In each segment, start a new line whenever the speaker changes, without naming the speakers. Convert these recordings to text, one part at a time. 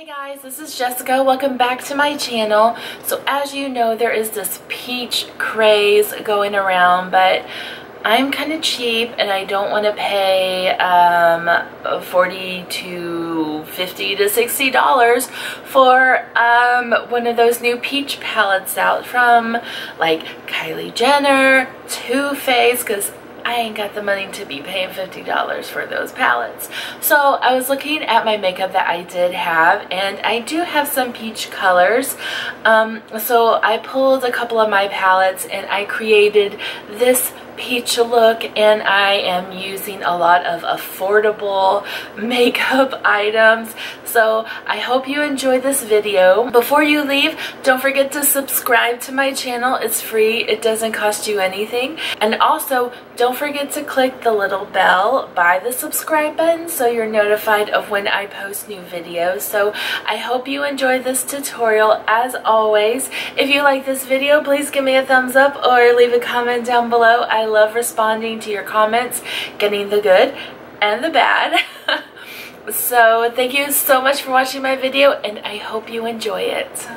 Hey guys, this is Jessica. Welcome back to my channel. So as you know, there is this peach craze going around, but I'm kind of cheap and I don't want to pay um, 40 to 50 to 60 dollars for um, one of those new peach palettes out from like Kylie Jenner, Too Faced, because I ain't got the money to be paying $50 for those palettes. So I was looking at my makeup that I did have and I do have some peach colors. Um, so I pulled a couple of my palettes and I created this peach look and I am using a lot of affordable makeup items. So I hope you enjoy this video. Before you leave, don't forget to subscribe to my channel. It's free. It doesn't cost you anything. And also, don't forget to click the little bell by the subscribe button so you're notified of when I post new videos. So I hope you enjoy this tutorial as always. If you like this video, please give me a thumbs up or leave a comment down below. I love responding to your comments, getting the good and the bad. so thank you so much for watching my video and I hope you enjoy it.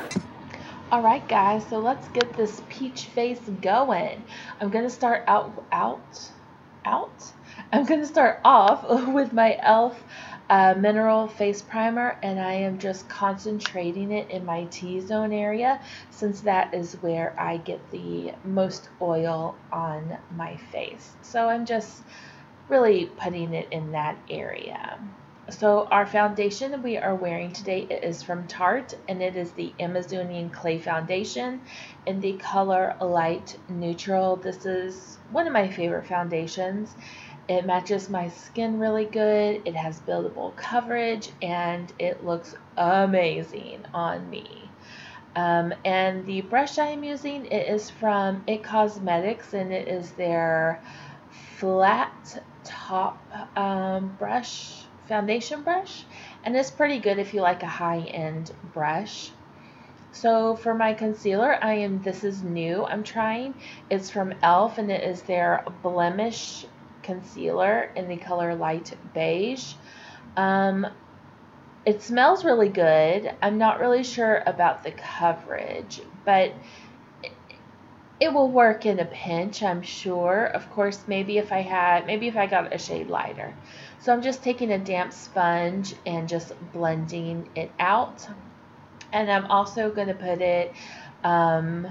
Alright guys, so let's get this peach face going. I'm going to start out, out, out? I'm going to start off with my e.l.f. Uh, mineral face primer and I am just concentrating it in my T-zone area since that is where I get the most oil on my face. So I'm just really putting it in that area. So our foundation we are wearing today is from Tarte and it is the Amazonian Clay Foundation in the color Light Neutral. This is one of my favorite foundations. It matches my skin really good. It has buildable coverage and it looks amazing on me. Um, and the brush I'm using it is from IT Cosmetics and it is their flat top um, brush foundation brush and it's pretty good if you like a high-end brush. So for my concealer, I am this is new. I'm trying. It's from e.l.f. and it is their blemish concealer in the color light beige. Um, it smells really good. I'm not really sure about the coverage, but it, it will work in a pinch, I'm sure. Of course, maybe if I had, maybe if I got a shade lighter. So I'm just taking a damp sponge and just blending it out. And I'm also going to put it um,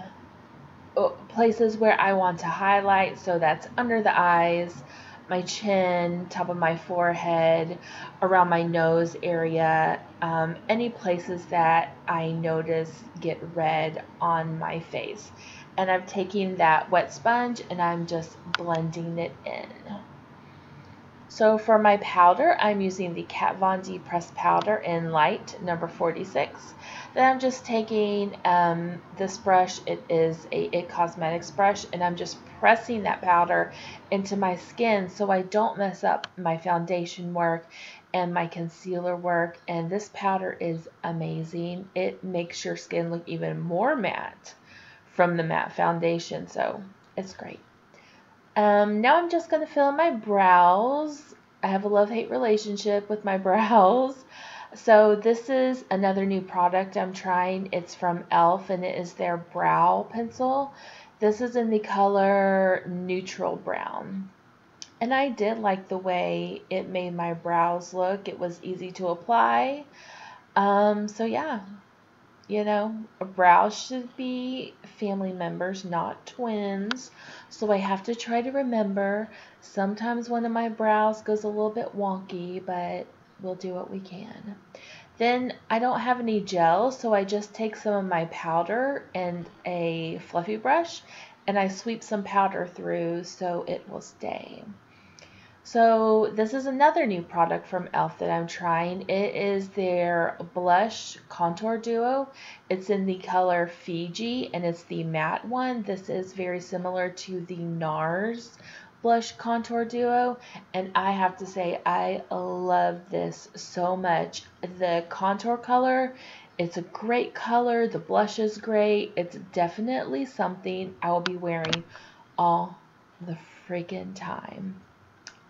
places where I want to highlight. So that's under the eyes, my chin, top of my forehead, around my nose area, um, any places that I notice get red on my face. And I'm taking that wet sponge and I'm just blending it in. So for my powder, I'm using the Kat Von D pressed powder in light number 46. Then I'm just taking um, this brush, it is a IT Cosmetics brush, and I'm just pressing that powder into my skin so I don't mess up my foundation work and my concealer work. And this powder is amazing. It makes your skin look even more matte from the matte foundation, so it's great. Um, now I'm just going to fill in my brows. I have a love-hate relationship with my brows. So this is another new product I'm trying. It's from e.l.f. and it is their brow pencil. This is in the color neutral brown. And I did like the way it made my brows look. It was easy to apply. Um, so yeah, you know, brows should be family members, not twins. So I have to try to remember. Sometimes one of my brows goes a little bit wonky, but we'll do what we can. Then I don't have any gel, so I just take some of my powder and a fluffy brush and I sweep some powder through so it will stay. So this is another new product from e.l.f. that I'm trying. It is their blush contour duo. It's in the color Fiji and it's the matte one. This is very similar to the NARS blush contour duo and I have to say I love this so much. The contour color it's a great color. The blush is great. It's definitely something I will be wearing all the freaking time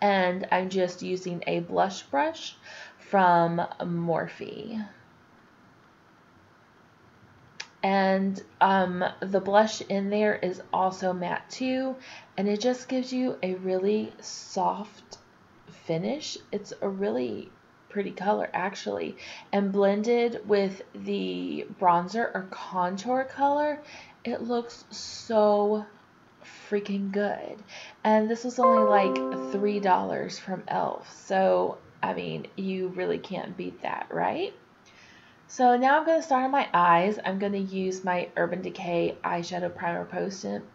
and I'm just using a blush brush from Morphe. And um, the blush in there is also matte too. And it just gives you a really soft finish. It's a really pretty color actually. And blended with the bronzer or contour color, it looks so freaking good. And this was only like $3 from e.l.f. So, I mean, you really can't beat that, right? So now I'm going to start on my eyes. I'm going to use my Urban Decay Eyeshadow Primer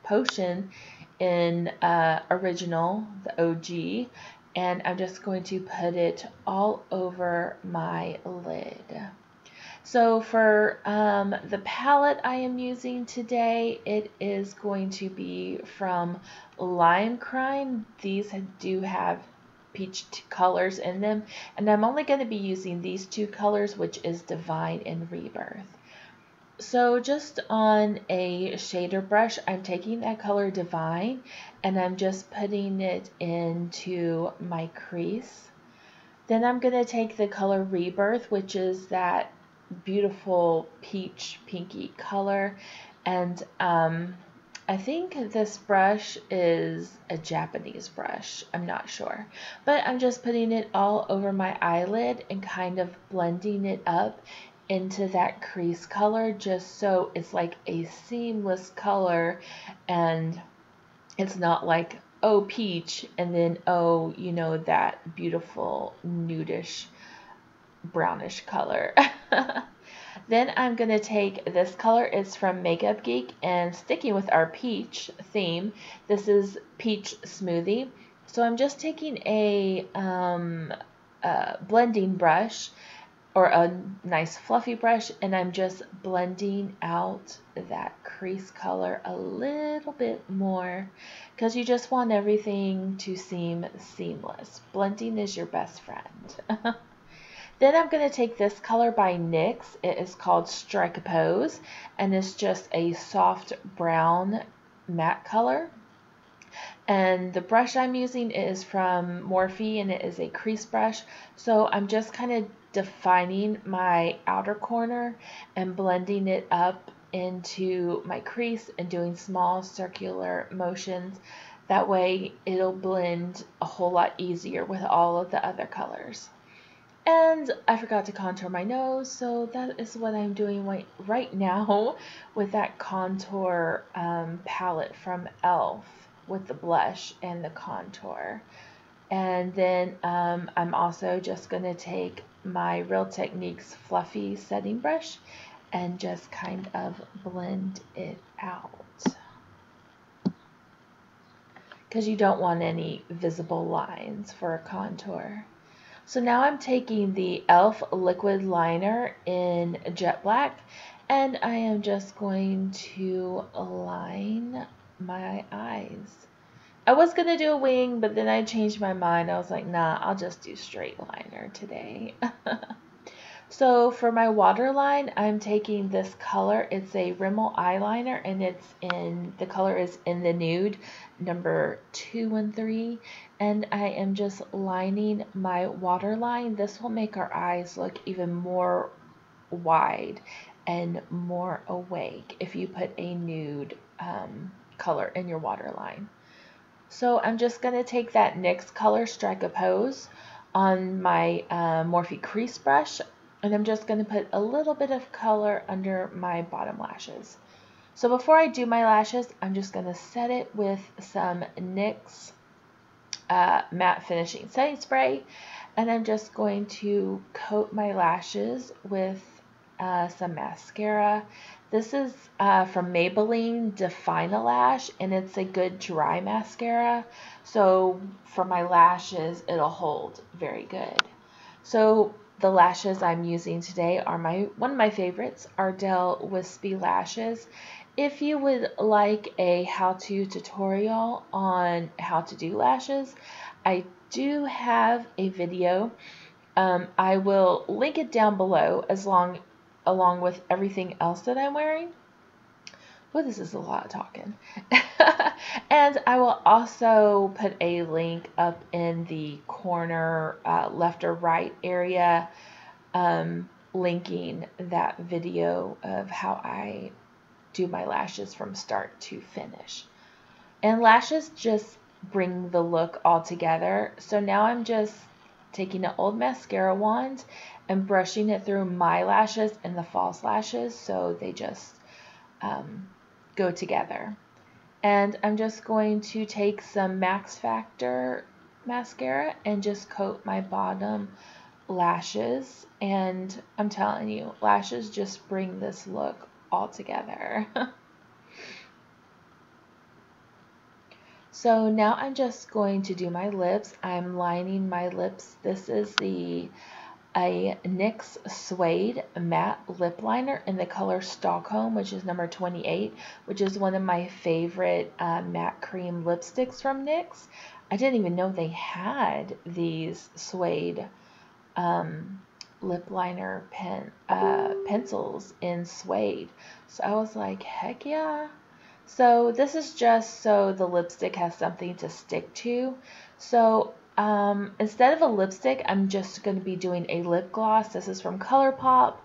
Potion, in uh, Original, the OG. And I'm just going to put it all over my lid. So for um, the palette I am using today, it is going to be from Lime Crime. These do have peach colors in them. And I'm only going to be using these two colors, which is Divine and Rebirth. So just on a shader brush, I'm taking that color Divine and I'm just putting it into my crease. Then I'm going to take the color Rebirth, which is that beautiful peach pinky color, and um, I think this brush is a Japanese brush. I'm not sure. But I'm just putting it all over my eyelid and kind of blending it up into that crease color just so it's like a seamless color and it's not like oh peach and then oh you know that beautiful nudish brownish color Then I'm going to take this color. It's from Makeup Geek and sticking with our peach theme, this is Peach Smoothie. So I'm just taking a, um, a blending brush or a nice fluffy brush and I'm just blending out that crease color a little bit more because you just want everything to seem seamless. Blending is your best friend. Then I'm going to take this color by NYX. It is called Strike a Pose, and it's just a soft brown matte color. And the brush I'm using is from Morphe, and it is a crease brush. So I'm just kind of defining my outer corner and blending it up into my crease and doing small circular motions. That way it'll blend a whole lot easier with all of the other colors. And I forgot to contour my nose, so that is what I'm doing right now with that contour um, palette from e.l.f. with the blush and the contour. And then um, I'm also just going to take my Real Techniques fluffy setting brush and just kind of blend it out. Because you don't want any visible lines for a contour. So now I'm taking the e.l.f. liquid liner in jet black and I am just going to line my eyes. I was going to do a wing, but then I changed my mind. I was like, nah, I'll just do straight liner today. So for my waterline, I'm taking this color. It's a Rimmel eyeliner and it's in, the color is in the nude, number two and three. And I am just lining my waterline. This will make our eyes look even more wide and more awake if you put a nude um, color in your waterline. So I'm just going to take that NYX color Strike a Pose on my uh, Morphe crease brush and I'm just going to put a little bit of color under my bottom lashes. So before I do my lashes, I'm just going to set it with some NYX uh, matte finishing setting spray and I'm just going to coat my lashes with uh, some mascara. This is uh, from Maybelline Define-A-Lash and it's a good dry mascara so for my lashes it'll hold very good. So the lashes I'm using today are my one of my favorites, Ardell Wispy Lashes. If you would like a how-to tutorial on how to do lashes, I do have a video. Um, I will link it down below as long along with everything else that I'm wearing. Well, this is a lot of talking. and I will also put a link up in the corner uh, left or right area um, linking that video of how I do my lashes from start to finish. And lashes just bring the look all together. So now I'm just taking an old mascara wand and brushing it through my lashes and the false lashes so they just um, go together. And I'm just going to take some Max Factor mascara and just coat my bottom lashes. And I'm telling you, lashes just bring this look all together. so now I'm just going to do my lips. I'm lining my lips. This is the a NYX Suede Matte Lip Liner in the color Stockholm, which is number 28, which is one of my favorite uh, matte cream lipsticks from NYX. I didn't even know they had these suede um, lip liner pen uh, pencils in suede. So I was like, heck yeah. So this is just so the lipstick has something to stick to. So um, instead of a lipstick, I'm just going to be doing a lip gloss. This is from ColourPop.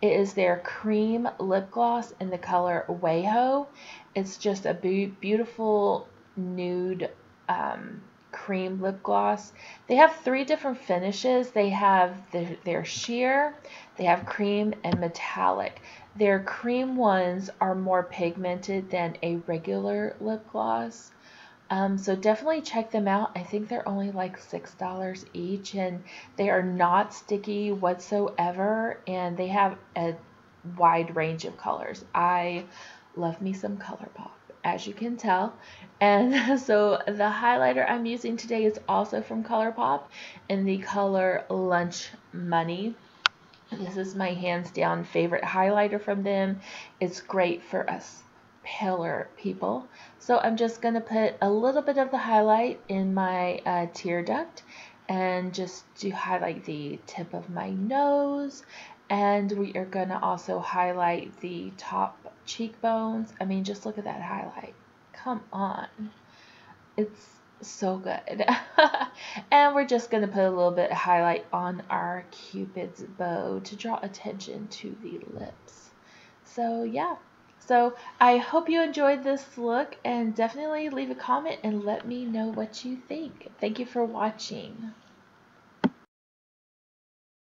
It is their cream lip gloss in the color WeHo. It's just a be beautiful nude um, cream lip gloss. They have three different finishes. They have the, their sheer, they have cream, and metallic. Their cream ones are more pigmented than a regular lip gloss. Um, so definitely check them out. I think they're only like $6 each and they are not sticky whatsoever and they have a wide range of colors. I love me some ColourPop as you can tell. And so the highlighter I'm using today is also from ColourPop in the color Lunch Money. This is my hands down favorite highlighter from them. It's great for us paler people. So I'm just going to put a little bit of the highlight in my uh, tear duct and just to highlight the tip of my nose and we are going to also highlight the top cheekbones. I mean, just look at that highlight. Come on. It's so good. and we're just going to put a little bit of highlight on our cupid's bow to draw attention to the lips. So yeah. So I hope you enjoyed this look and definitely leave a comment and let me know what you think. Thank you for watching.